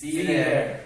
See eh. you there.